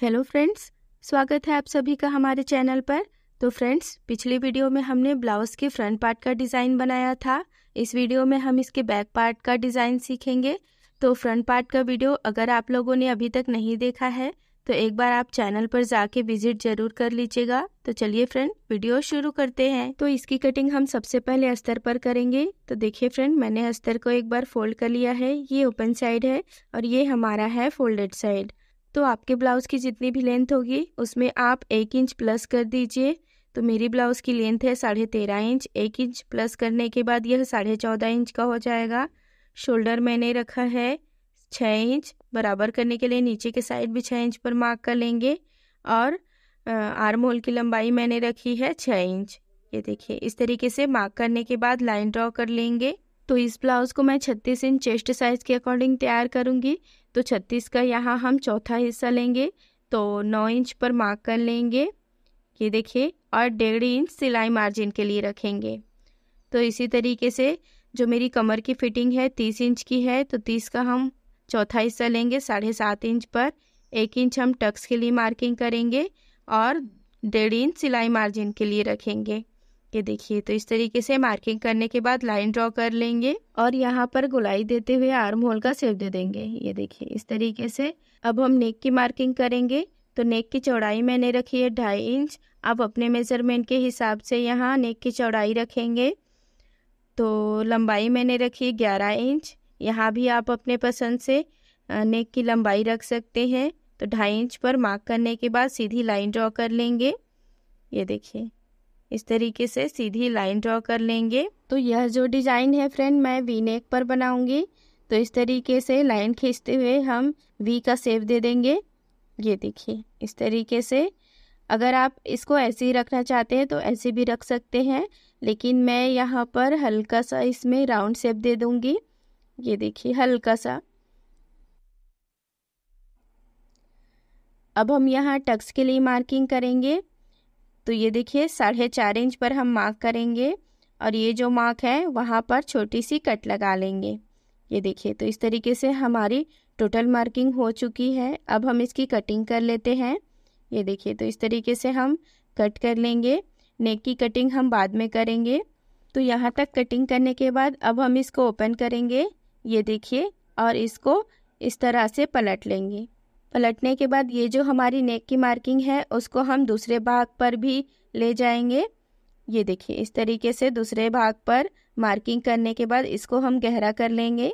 Hello friends, स्वागत है आप सभी का हमारे चैनल पर। तो फ्रेंड्स, पिछली वीडियो में हमने ब्लाउज के फ्रंट पार्ट का डिज़ाइन बनाया था। इस वीडियो में हम इसके बैक पार्ट का डिज़ाइन सीखेंगे। तो फ्रंट पार्ट का वीडियो अगर आप लोगों ने अभी तक नहीं देखा है तो एक बार आप चैनल पर जाके विज़िट ज़रूर कर लीजिएगा। तो चलिए फ्रेंड, वीडियो शुरू करते हैं। तो इसकी कटिंग हम सबसे पहले अस्तर पर करेंगे। तो देखिए फ्रेंड, मैंने अस्तर को एक बार फोल्ड कर लिया है। ये ओपन साइड है और ये हमारा है फोल्डेड साइड। तो आपके ब्लाउज की जितनी भी लेंथ होगी, उसमें आप एक इंच प्लस कर दीजिए। तो मेरी ब्लाउज की लेंथ है साढ़े तेरह इंच। एक इंच प्लस करने के बाद यह साढ़े चौदह इंच का हो जाएगा। शोल्डर मैंने रखा है छः इंच, बराबर करने के लिए नीचे के साइड भी छः इंच पर मार्क कर लेंगे। और आर्म होल की लंबाई मैंने रखी है छः इंच। ये देखिए, इस तरीके से मार्क करने के बाद लाइन ड्रॉ कर लेंगे। तो इस ब्लाउज को मैं छत्तीस इंच चेस्ट साइज़ के अकॉर्डिंग तैयार करूँगी। तो छत्तीस का यहाँ हम चौथा हिस्सा लेंगे तो नौ इंच पर मार्क कर लेंगे। ये देखिए, और डेढ़ इंच सिलाई मार्जिन के लिए रखेंगे। तो इसी तरीके से जो मेरी कमर की फिटिंग है, तीस इंच की है तो तीस का हम चौथा हिस्सा लेंगे, साढ़े सात इंच पर। एक इंच हम टक्स के लिए मार्किंग करेंगे और डेढ़ इंच सिलाई मार्जिन के लिए रखेंगे। ये देखिए तो इस तरीके से मार्किंग करने के बाद लाइन ड्रॉ कर लेंगे और यहाँ पर गुलाई देते हुए आर्म होल का सेव दे देंगे। ये देखिए, इस तरीके से अब हम नेक की मार्किंग करेंगे। तो नेक की चौड़ाई मैंने रखी है ढाई इंच। आप अपने मेज़रमेंट के हिसाब से यहाँ नेक की चौड़ाई रखेंगे। तो लंबाई मैंने रखी है ग्यारह इंच। यहाँ भी आप अपने पसंद से नेक की लंबाई रख सकते हैं। तो ढाई इंच पर मार्क करने के बाद सीधी लाइन ड्रॉ कर लेंगे। ये देखिए इस तरीके से सीधी लाइन ड्रॉ कर लेंगे। तो यह जो डिज़ाइन है फ्रेंड, मैं वी नेक पर बनाऊँगी। तो इस तरीके से लाइन खींचते हुए हम वी का सेव दे देंगे। ये देखिए, इस तरीके से। अगर आप इसको ऐसे ही रखना चाहते हैं तो ऐसे भी रख सकते हैं, लेकिन मैं यहाँ पर हल्का सा इसमें राउंड शेप दे दूँगी। ये देखिए, हल्का सा। अब हम यहाँ टक्स के लिए मार्किंग करेंगे। तो ये देखिए, साढ़े चार इंच पर हम मार्क करेंगे और ये जो मार्क है, वहाँ पर छोटी सी कट लगा लेंगे। ये देखिए तो इस तरीके से हमारी टोटल मार्किंग हो चुकी है। अब हम इसकी कटिंग कर लेते हैं। ये देखिए तो इस तरीके से हम कट कर लेंगे। नेक की कटिंग हम बाद में करेंगे। तो यहाँ तक कटिंग करने के बाद अब हम इसको ओपन करेंगे। ये देखिए, और इसको इस तरह से पलट लेंगे। पलटने के बाद ये जो हमारी नेक की मार्किंग है, उसको हम दूसरे भाग पर भी ले जाएँगे। ये देखिए, इस तरीके से दूसरे भाग पर मार्किंग करने के बाद इसको हम गहरा कर लेंगे।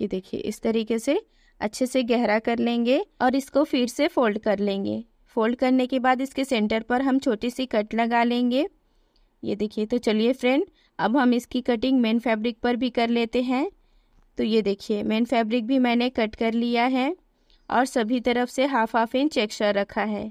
ये देखिए, इस तरीके से अच्छे से गहरा कर लेंगे और इसको फिर से फोल्ड कर लेंगे। फोल्ड करने के बाद इसके सेंटर पर हम छोटी सी कट लगा लेंगे। ये देखिए तो चलिए फ्रेंड अब हम इसकी कटिंग मेन फैब्रिक पर भी कर लेते हैं। तो ये देखिए मेन फैब्रिक भी मैंने कट कर लिया है और सभी तरफ़ से हाफ़ हाफ़ इंच एक्स्ट्रा रखा है।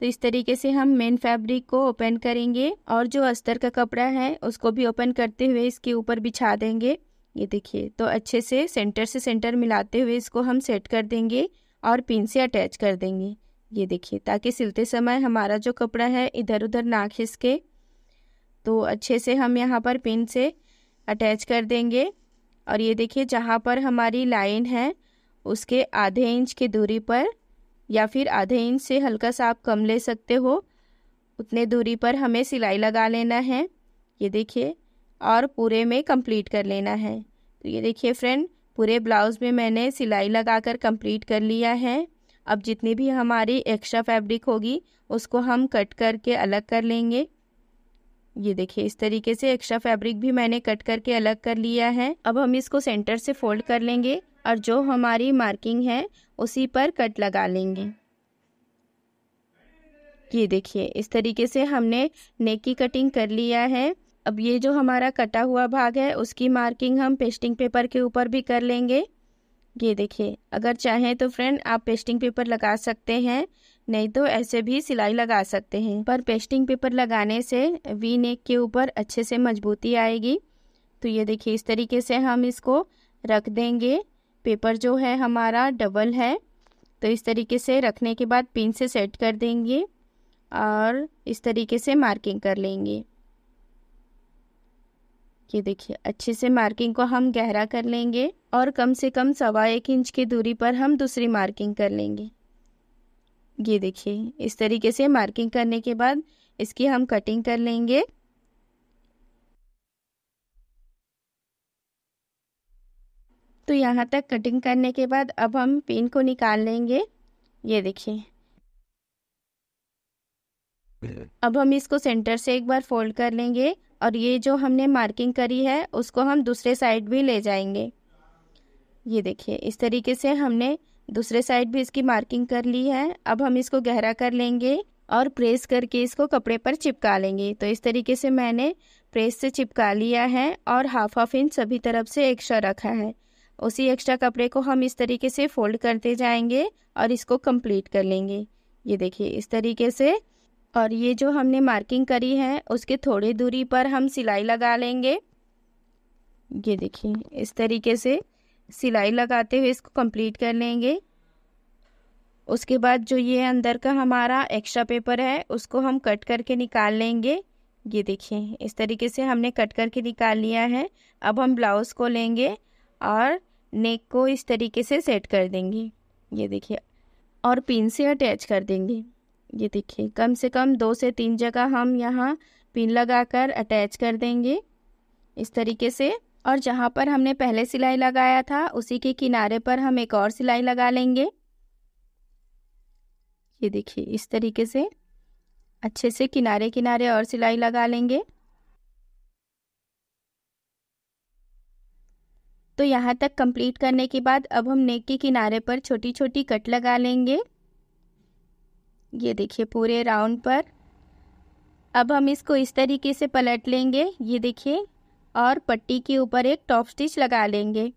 तो इस तरीके से हम मेन फैब्रिक को ओपन करेंगे और जो अस्तर का कपड़ा है, उसको भी ओपन करते हुए इसके ऊपर बिछा देंगे। ये देखिए तो अच्छे से सेंटर से सेंटर मिलाते हुए इसको हम सेट कर देंगे और पिन से अटैच कर देंगे। ये देखिए, ताकि सिलते समय हमारा जो कपड़ा है इधर उधर ना खिसके। तो अच्छे से हम यहाँ पर पिन से अटैच कर देंगे। और ये देखिए, जहाँ पर हमारी लाइन है, उसके आधे इंच की दूरी पर, या फिर आधे इंच से हल्का सा आप कम ले सकते हो, उतने दूरी पर हमें सिलाई लगा लेना है। ये देखिए, और पूरे में कंप्लीट कर लेना है। तो ये देखिए फ्रेंड, पूरे ब्लाउज़ में मैंने सिलाई लगाकर कंप्लीट कर लिया है। अब जितनी भी हमारी एक्स्ट्रा फैब्रिक होगी, उसको हम कट करके अलग कर लेंगे। ये देखिए, इस तरीके से एक्स्ट्रा फैब्रिक भी मैंने कट करके अलग कर लिया है। अब हम इसको सेंटर से फोल्ड कर लेंगे और जो हमारी मार्किंग है, उसी पर कट लगा लेंगे। ये देखिए, इस तरीके से हमने नेक की कटिंग कर लिया है। अब ये जो हमारा कटा हुआ भाग है, उसकी मार्किंग हम पेस्टिंग पेपर के ऊपर भी कर लेंगे। ये देखिए, अगर चाहें तो फ्रेंड आप पेस्टिंग पेपर लगा सकते हैं। नहीं तो ऐसे भी सिलाई लगा सकते हैं। पर पेस्टिंग पेपर लगाने से वी नेक के ऊपर अच्छे से मजबूती आएगी। तो ये देखिए, इस तरीके से हम इसको रख देंगे। पेपर जो है हमारा डबल है। तो इस तरीके से रखने के बाद पिन से सेट कर देंगे और इस तरीके से मार्किंग कर लेंगे। ये देखिए, अच्छे से मार्किंग को हम गहरा कर लेंगे और कम से कम सवा एक इंच की दूरी पर हम दूसरी मार्किंग कर लेंगे। ये देखिए, इस तरीके से मार्किंग करने के बाद इसकी हम कटिंग कर लेंगे। तो यहाँ तक कटिंग करने के बाद अब हम पिन को निकाल लेंगे। ये देखिए। अब हम इसको सेंटर से एक बार फोल्ड कर लेंगे और ये जो हमने मार्किंग करी है, उसको हम दूसरे साइड भी ले जाएँगे। ये देखिए, इस तरीके से हमने दूसरे साइड भी इसकी मार्किंग कर ली है। अब हम इसको गहरा कर लेंगे और प्रेस करके इसको कपड़े पर चिपका लेंगे। तो इस तरीके से मैंने प्रेस से चिपका लिया है और हाफ़ हाफ़ इंच सभी तरफ़ से एक्स्ट्रा रखा है। उसी एक्स्ट्रा कपड़े को हम इस तरीके से फोल्ड करते जाएँगे और इसको कंप्लीट कर लेंगे। ये देखिए, इस तरीके से। और ये जो हमने मार्किंग करी है, उसके थोड़ी दूरी पर हम सिलाई लगा लेंगे। ये देखिए, इस तरीके से। सिलाई लगाते हुए इसको कंप्लीट कर लेंगे। उसके बाद जो ये अंदर का हमारा एक्स्ट्रा पेपर है, उसको हम कट करके निकाल लेंगे। ये देखिए, इस तरीके से हमने कट करके निकाल लिया है। अब हम ब्लाउज़ को लेंगे और नेक को इस तरीके से सेट कर देंगे। ये देखिए, और पिन से अटैच कर देंगे। ये देखिए, कम से कम दो से तीन जगह हम यहाँ पिन लगाकर अटैच कर देंगे। इस तरीके से और जहाँ पर हमने पहले सिलाई लगाया था, उसी के किनारे पर हम एक और सिलाई लगा लेंगे। ये देखिए, इस तरीके से अच्छे से किनारे किनारे और सिलाई लगा लेंगे। तो यहाँ तक कंप्लीट करने के बाद अब हम नेक के किनारे पर छोटी छोटी कट लगा लेंगे। ये देखिए, पूरे राउंड पर। अब हम इसको इस तरीके से पलट लेंगे। ये देखिए और पट्टी के ऊपर एक टॉप स्टिच लगा लेंगे।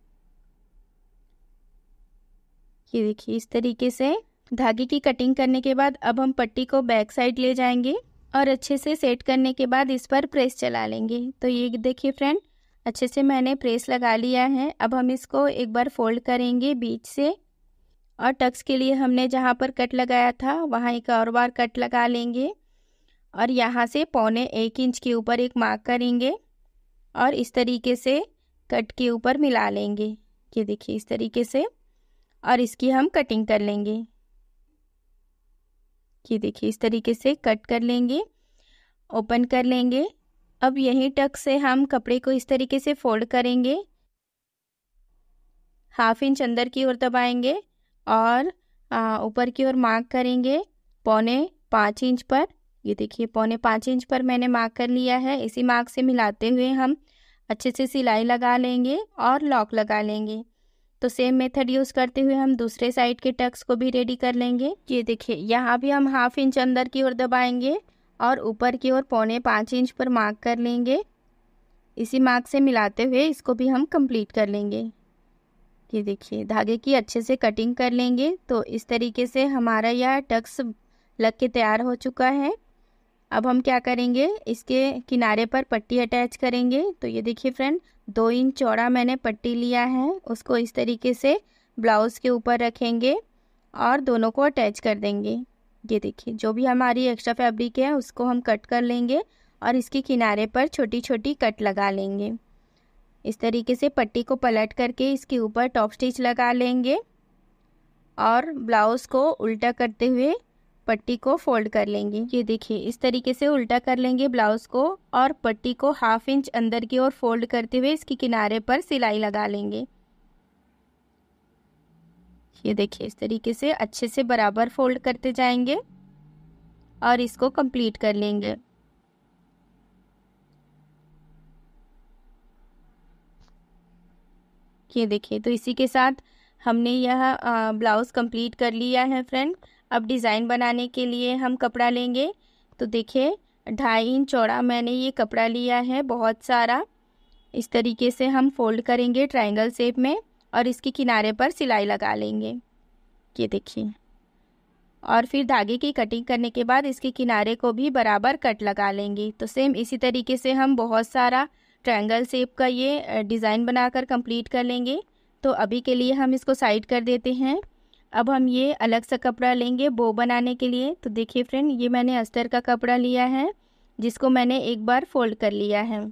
ये देखिए, इस तरीके से धागे की कटिंग करने के बाद अब हम पट्टी को बैक साइड ले जाएँगे और अच्छे से सेट करने के बाद इस पर प्रेस चला लेंगे। तो ये देखिए फ्रेंड, अच्छे से मैंने प्रेस लगा लिया है। अब हम इसको एक बार फोल्ड करेंगे बीच से। और टक्स के लिए हमने जहाँ पर कट लगाया था, वहाँ एक और बार कट लगा लेंगे। और यहाँ से पौने एक इंच के ऊपर एक मार्क करेंगे। और इस तरीके से कट के ऊपर मिला लेंगे। ये देखिए, इस तरीके से और इसकी हम कटिंग कर लेंगे। ये देखिए, इस तरीके से कट कर लेंगे ओपन कर लेंगे। अब यहीं टक से हम कपड़े को इस तरीके से फोल्ड करेंगे। हाफ़ इंच अंदर की ओर दबाएँगे और ऊपर की ओर मार्क करेंगे, पौने पाँच इंच पर। ये देखिए, पौने पाँच इंच पर मैंने मार्क कर लिया है। इसी मार्क से मिलाते हुए हम अच्छे से सिलाई लगा लेंगे और लॉक लगा लेंगे। तो सेम मेथड यूज़ करते हुए हम दूसरे साइड के टक्स को भी रेडी कर लेंगे। ये देखिए, यहाँ भी हम हाफ़ इंच अंदर की ओर दबाएँगे और ऊपर की ओर पौने पाँच इंच पर मार्क कर लेंगे। इसी मार्क से मिलाते हुए इसको भी हम कंप्लीट कर लेंगे। ये देखिए, धागे की अच्छे से कटिंग कर लेंगे। तो इस तरीके से हमारा यह टक्स लग के तैयार हो चुका है। अब हम क्या करेंगे? इसके किनारे पर पट्टी अटैच करेंगे। तो ये देखिए फ्रेंड दो इंच चौड़ा मैंने पट्टी लिया है। उसको इस तरीके से ब्लाउज़ के ऊपर रखेंगे और दोनों को अटैच कर देंगे। ये देखिए, जो भी हमारी एक्स्ट्रा फैब्रिक है, उसको हम कट कर लेंगे और इसके किनारे पर छोटी छोटी कट लगा लेंगे। इस तरीके से पट्टी को पलट करके इसके ऊपर टॉप स्टिच लगा लेंगे और ब्लाउज़ को उल्टा करते हुए पट्टी को फोल्ड कर लेंगे। ये देखिए, इस तरीके से उल्टा कर लेंगे ब्लाउज़ को और पट्टी को हाफ़ इंच अंदर की ओर फोल्ड करते हुए इसके किनारे पर सिलाई लगा लेंगे। ये देखिए, इस तरीके से अच्छे से बराबर फोल्ड करते जाएँगे और इसको कंप्लीट कर लेंगे। ये देखिए तो इसी के साथ हमने यह ब्लाउज़ कंप्लीट कर लिया है, फ्रेंड। अब डिज़ाइन बनाने के लिए हम कपड़ा लेंगे। तो देखिए, ढाई इंच चौड़ा मैंने ये कपड़ा लिया है बहुत सारा। इस तरीके से हम फोल्ड करेंगे ट्रायंगल शेप में और इसके किनारे पर सिलाई लगा लेंगे। ये देखिए। और फिर धागे की कटिंग करने के बाद इसके किनारे को भी बराबर कट लगा लेंगे। तो सेम इसी तरीके से हम बहुत सारा ट्रायंगल शेप का ये डिज़ाइन बनाकर कंप्लीट कर लेंगे। तो अभी के लिए हम इसको साइड कर देते हैं। अब हम ये अलग सा कपड़ा लेंगे बो बनाने के लिए। तो देखिए फ्रेंड ये मैंने अस्तर का कपड़ा लिया है, जिसको मैंने एक बार फोल्ड कर लिया है।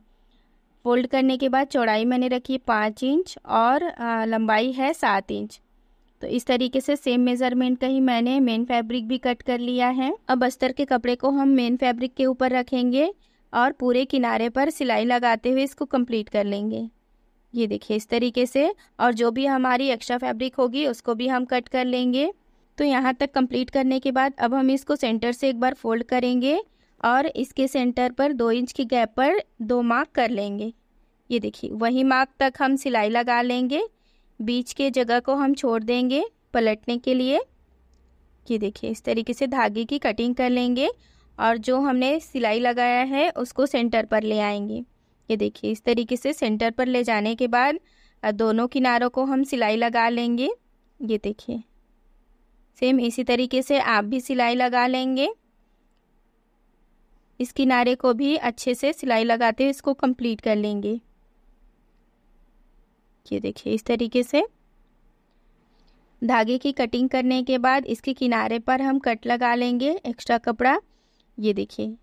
फोल्ड करने के बाद चौड़ाई मैंने रखी है पाँच इंच और लंबाई है सात इंच। तो इस तरीके से सेम मेज़रमेंट का ही मैंने मेन फैब्रिक भी कट कर लिया है। अब अस्तर के कपड़े को हम मेन फैब्रिक के ऊपर रखेंगे और पूरे किनारे पर सिलाई लगाते हुए इसको कंप्लीट कर लेंगे। ये देखिए, इस तरीके से, और जो भी हमारी एक्स्ट्रा फैब्रिक होगी, उसको भी हम कट कर लेंगे। तो यहाँ तक कंप्लीट करने के बाद, अब हम इसको सेंटर से एक बार फोल्ड करेंगे, और इसके सेंटर पर दो इंच की गैप पर दो मार्क कर लेंगे। ये देखिए, वही मार्क तक हम सिलाई लगा लेंगे। बीच के जगह को हम छोड़ देंगे पलटने के लिए। ये देखिए, इस तरीके से धागे की कटिंग कर लेंगे, और जो हमने सिलाई लगाया है, उसको सेंटर पर ले आएँगे। ये देखिए, इस तरीके से सेंटर पर ले जाने के बाद दोनों किनारों को हम सिलाई लगा लेंगे। ये देखिए सेम इसी तरीके से आप भी सिलाई लगा लेंगे। इस किनारे को भी अच्छे से सिलाई लगाते हुए इसको कंप्लीट कर लेंगे। ये देखिए, इस तरीके से। धागे की कटिंग करने के बाद इसके किनारे पर हम कट लगा लेंगे एक्स्ट्रा कपड़ा। ये देखिए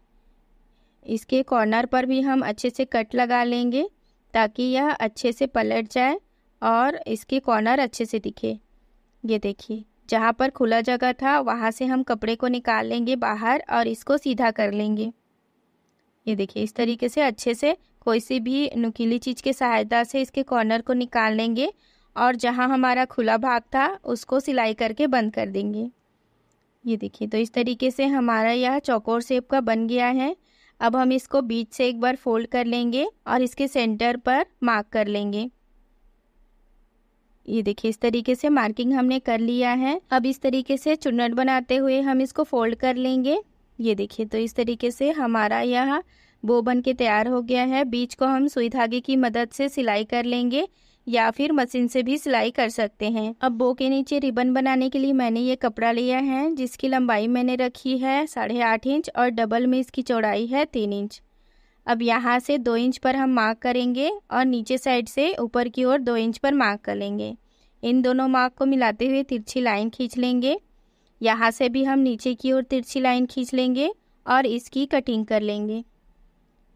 इसके कॉर्नर पर भी हम अच्छे से कट लगा लेंगे ताकि यह अच्छे से पलट जाए और इसके कॉर्नर अच्छे से दिखे। ये देखिए, जहाँ पर खुला जगह था, वहाँ से हम कपड़े को निकाल लेंगे बाहर और इसको सीधा कर लेंगे। ये देखिए, इस तरीके से अच्छे से कोई सी भी नुकीली चीज़ की सहायता से इसके कॉर्नर को निकाल लेंगे और जहाँ हमारा खुला भाग था, उसको सिलाई करके बंद कर देंगे। ये देखिए तो इस तरीके से हमारा यह चौकोर शेप का बन गया है। अब हम इसको बीच से एक बार फोल्ड कर लेंगे और इसके सेंटर पर मार्क कर लेंगे। ये देखिए, इस तरीके से मार्किंग हमने कर लिया है। अब इस तरीके से चुन्नट बनाते हुए हम इसको फोल्ड कर लेंगे। ये देखिए तो इस तरीके से हमारा यह बो बन के तैयार हो गया है। बीच को हम सुई धागे की मदद से सिलाई कर लेंगे। या फिर मशीन से भी सिलाई कर सकते हैं। अब बो के नीचे रिबन बनाने के लिए मैंने ये कपड़ा लिया है, जिसकी लंबाई मैंने रखी है साढ़े आठ इंच और डबल में इसकी चौड़ाई है तीन इंच। अब यहाँ से दो इंच पर हम मार्क करेंगे और नीचे साइड से ऊपर की ओर दो इंच पर मार्क कर लेंगे। इन दोनों मार्क को मिलाते हुए तिरछी लाइन खींच लेंगे। यहाँ से भी हम नीचे की ओर तिरछी लाइन खींच लेंगे और इसकी कटिंग कर लेंगे।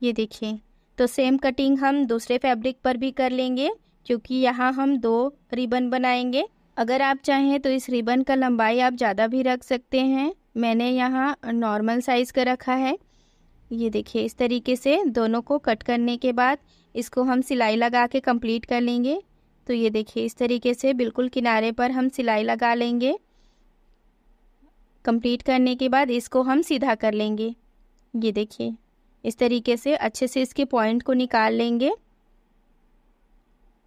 ये देखिए तो सेम कटिंग हम दूसरे फैब्रिक पर भी कर लेंगे। क्योंकि यहाँ हम दो रिबन बनाएँगे। अगर आप चाहें तो इस रिबन का लंबाई आप ज़्यादा भी रख सकते हैं। मैंने यहाँ नॉर्मल साइज़ का रखा है। ये देखिए, इस तरीके से दोनों को कट करने के बाद इसको हम सिलाई लगा के कंप्लीट कर लेंगे। तो ये देखिए, इस तरीके से बिल्कुल किनारे पर हम सिलाई लगा लेंगे। कंप्लीट करने के बाद इसको हम सीधा कर लेंगे। ये देखिए, इस तरीके से अच्छे से इसके पॉइंट को निकाल लेंगे।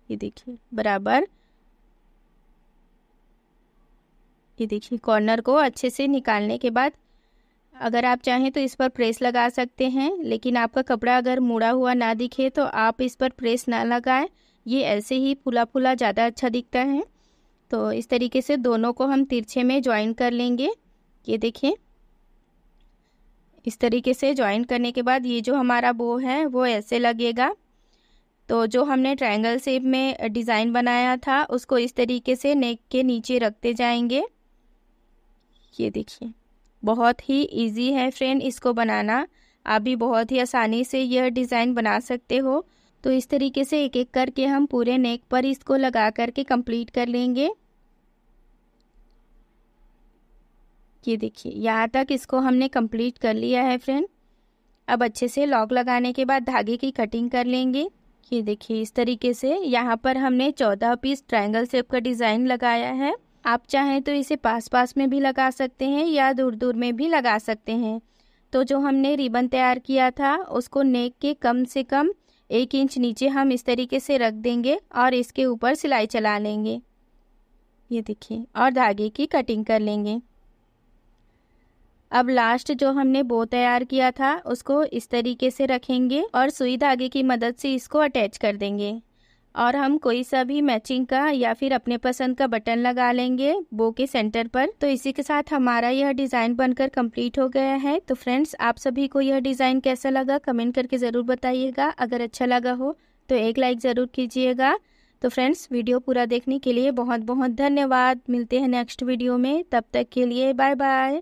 ये देखिए, बराबर। ये देखिए कॉर्नर को अच्छे से निकालने के बाद अगर आप चाहें तो इस पर प्रेस लगा सकते हैं, लेकिन आपका कपड़ा अगर मुड़ा हुआ ना दिखे तो आप इस पर प्रेस ना लगाएँ। ये ऐसे ही फुला फुला ज़्यादा अच्छा दिखता है। तो इस तरीके से दोनों को हम तिरछे में ज्वाइन कर लेंगे। ये देखिए। इस तरीके से ज्वाइन करने के बाद ये जो हमारा बो है, वो ऐसे लगेगा। तो जो हमने ट्रायंगल शेप में डिज़ाइन बनाया था, उसको इस तरीके से नेक के नीचे रखते जाएँगे। ये देखिए, बहुत ही इजी है फ्रेंड इसको बनाना। आप भी बहुत ही आसानी से यह डिज़ाइन बना सकते हो। तो इस तरीके से एक एक करके हम पूरे नेक पर इसको लगा करके कंप्लीट कर लेंगे। ये देखिए, यहाँ तक इसको हमने कंप्लीट कर लिया है फ्रेंड अब अच्छे से लॉक लगाने के बाद धागे की कटिंग कर लेंगे। ये देखिए, इस तरीके से यहाँ पर हमने चौदह पीस ट्रायंगल शेप का डिज़ाइन लगाया है। आप चाहें तो इसे पास पास में भी लगा सकते हैं या दूर दूर में भी लगा सकते हैं। तो जो हमने रिबन तैयार किया था, उसको नेक के कम से कम एक इंच नीचे हम इस तरीके से रख देंगे और इसके ऊपर सिलाई चला लेंगे। ये देखिए, और धागे की कटिंग कर लेंगे। अब लास्ट जो हमने बो तैयार किया था, उसको इस तरीके से रखेंगे और सुई धागे की मदद से इसको अटैच कर देंगे। और हम कोई सा भी मैचिंग का या फिर अपने पसंद का बटन लगा लेंगे बो के सेंटर पर। तो इसी के साथ हमारा यह डिज़ाइन बनकर कंप्लीट हो गया है। तो फ्रेंड्स आप सभी को यह डिज़ाइन कैसा लगा कमेंट करके ज़रूर बताइएगा। अगर अच्छा लगा हो तो एक लाइक ज़रूर कीजिएगा। तो फ्रेंड्स वीडियो पूरा देखने के लिए बहुत बहुत धन्यवाद। मिलते हैं नेक्स्ट वीडियो में। तब तक के लिए बाय बाय